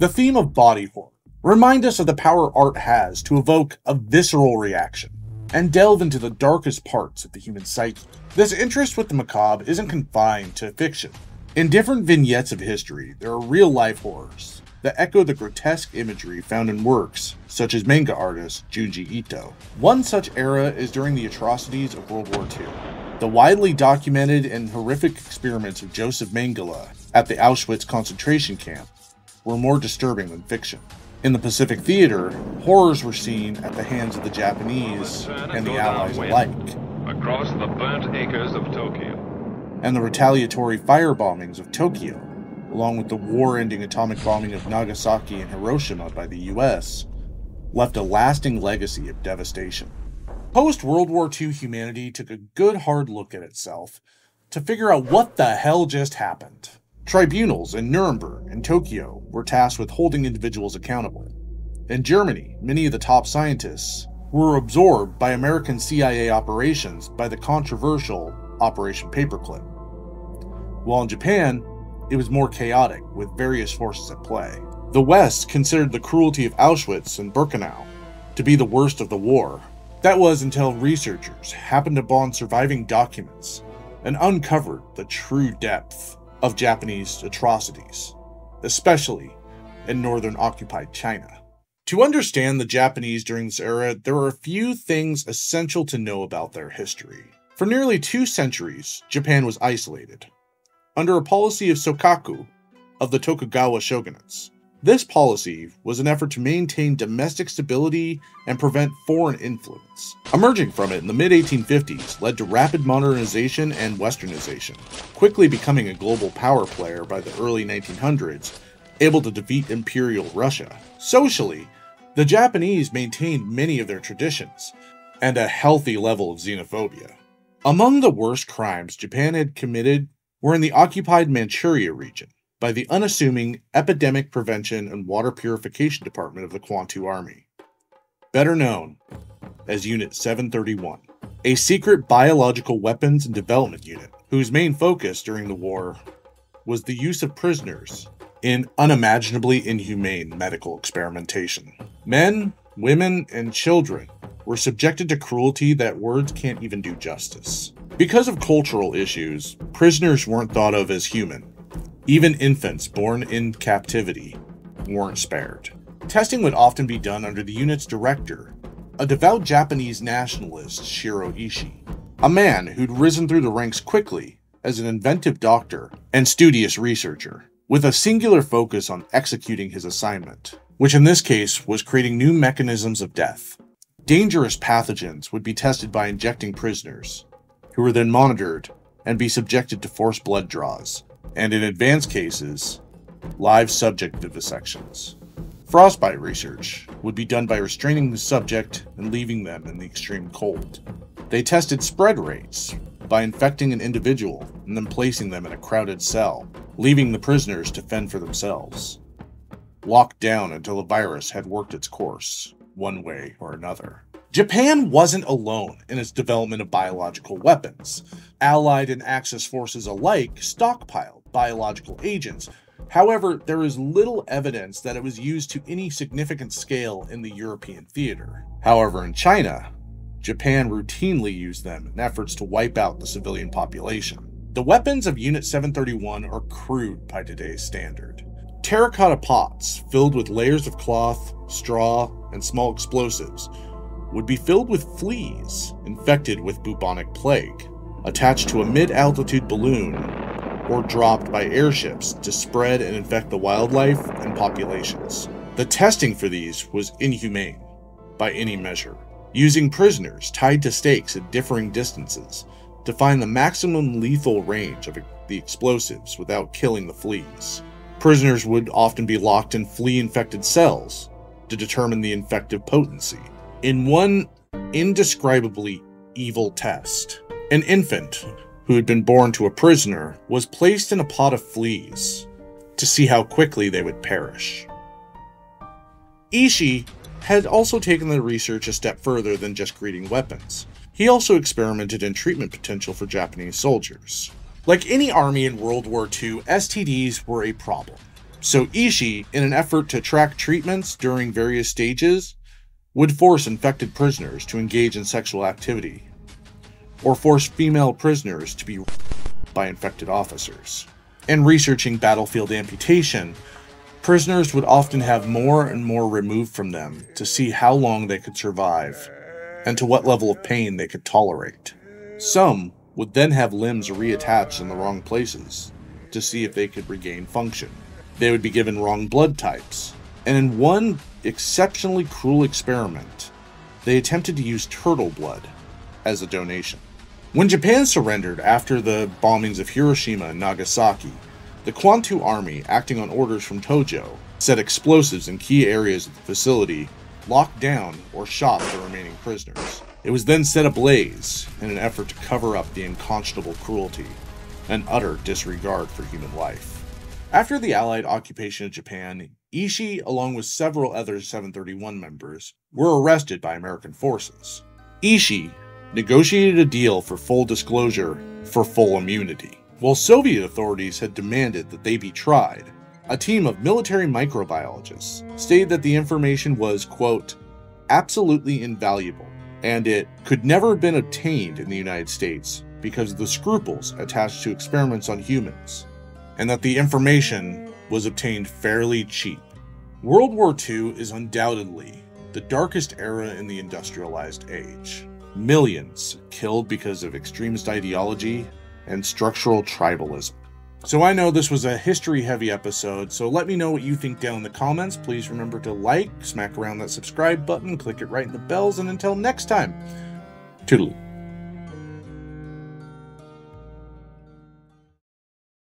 The theme of body horror remind us of the power art has to evoke a visceral reaction and delve into the darkest parts of the human psyche. This interest with the macabre isn't confined to fiction. In different vignettes of history, there are real life horrors that echo the grotesque imagery found in works such as manga artist Junji Ito. One such era is during the atrocities of World War II. The widely documented and horrific experiments of Joseph Mengele at the Auschwitz concentration camp were more disturbing than fiction. In the Pacific Theater, horrors were seen at the hands of the Japanese and the Allies alike. Across the burnt acres of Tokyo. And the retaliatory fire bombings of Tokyo, along with the war ending atomic bombing of Nagasaki and Hiroshima by the US, left a lasting legacy of devastation. Post World War II humanity took a good hard look at itself to figure out what the hell just happened. Tribunals in Nuremberg and Tokyo were tasked with holding individuals accountable. In Germany, many of the top scientists were absorbed by American CIA operations by the controversial Operation Paperclip. While in Japan, it was more chaotic, with various forces at play. The West considered the cruelty of Auschwitz and Birkenau to be the worst of the war. That was until researchers happened upon surviving documents and uncovered the true depth of Japanese atrocities, especially in northern occupied China. To understand the Japanese during this era, there are a few things essential to know about their history. For nearly two centuries, Japan was isolated, under a policy of sakoku of the Tokugawa shogunates. This policy was an effort to maintain domestic stability and prevent foreign influence. Emerging from it in the mid 1850s led to rapid modernization and westernization, quickly becoming a global power player by the early 1900s, able to defeat Imperial Russia. Socially, the Japanese maintained many of their traditions and a healthy level of xenophobia. Among the worst crimes Japan had committed were in the occupied Manchuria region by the unassuming Epidemic Prevention and Water Purification Department of the Kwantung Army, better known as Unit 731, a secret biological weapons and development unit whose main focus during the war was the use of prisoners in unimaginably inhumane medical experimentation. Men, women, and children were subjected to cruelty that words can't even do justice. Because of cultural issues, prisoners weren't thought of as human, even infants born in captivity weren't spared. Testing would often be done under the unit's director, a devout Japanese nationalist, Shiro Ishii, a man who'd risen through the ranks quickly as an inventive doctor and studious researcher, with a singular focus on executing his assignment, which in this case was creating new mechanisms of death. Dangerous pathogens would be tested by injecting prisoners, who were then monitored and be subjected to forced blood draws, and in advanced cases, live subject vivisections. Frostbite research would be done by restraining the subject and leaving them in the extreme cold. They tested spread rates by infecting an individual and then placing them in a crowded cell, leaving the prisoners to fend for themselves. Locked down until the virus had worked its course, one way or another. Japan wasn't alone in its development of biological weapons. Allied and Axis forces alike stockpiled biological agents. However, there is little evidence that it was used to any significant scale in the European theater. However, in China, Japan routinely used them in efforts to wipe out the civilian population. The weapons of Unit 731 are crude by today's standard. Terracotta pots filled with layers of cloth, straw, and small explosives would be filled with fleas infected with bubonic plague. Attached to a mid altitude balloon or dropped by airships to spread and infect the wildlife and populations. The testing for these was inhumane, by any measure, using prisoners tied to stakes at differing distances to find the maximum lethal range of the explosives without killing the fleas. Prisoners would often be locked in flea infected cells to determine the infective potency. In one indescribably evil test, an infant who had been born to a prisoner, was placed in a pot of fleas to see how quickly they would perish. Ishii had also taken the research a step further than just creating weapons. He also experimented in treatment potential for Japanese soldiers. Like any army in World War II, STDs were a problem. So Ishii, in an effort to track treatments during various stages, would force infected prisoners to engage in sexual activity, or force female prisoners to be by infected officers. In researching battlefield amputation, prisoners would often have more and more removed from them to see how long they could survive and to what level of pain they could tolerate. Some would then have limbs reattached in the wrong places to see if they could regain function. They would be given wrong blood types. And in one exceptionally cruel experiment, they attempted to use turtle blood as a donation. When Japan surrendered after the bombings of Hiroshima and Nagasaki, the Kwantung Army, acting on orders from Tojo, set explosives in key areas of the facility, locked down, or shot the remaining prisoners. It was then set ablaze in an effort to cover up the unconscionable cruelty and utter disregard for human life. After the Allied occupation of Japan, Ishii, along with several other 731 members, were arrested by American forces. Ishii negotiated a deal for full disclosure for full immunity. While Soviet authorities had demanded that they be tried, a team of military microbiologists stated that the information was, quote, absolutely invaluable, and it could never have been obtained in the United States because of the scruples attached to experiments on humans, and that the information was obtained fairly cheap. World War II is undoubtedly the darkest era in the industrialized age. Millions killed because of extremist ideology and structural tribalism. So I know this was a history heavy episode, so let me know what you think down in the comments. Please remember to like, smack around that subscribe button, click it right in the bells, and until next time, toodaloo.